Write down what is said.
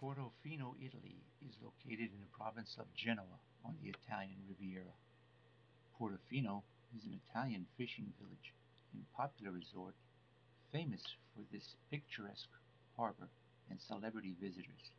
Portofino, Italy is located in the province of Genoa on the Italian Riviera. Portofino is an Italian fishing village and popular resort famous for this picturesque harbor and celebrity visitors.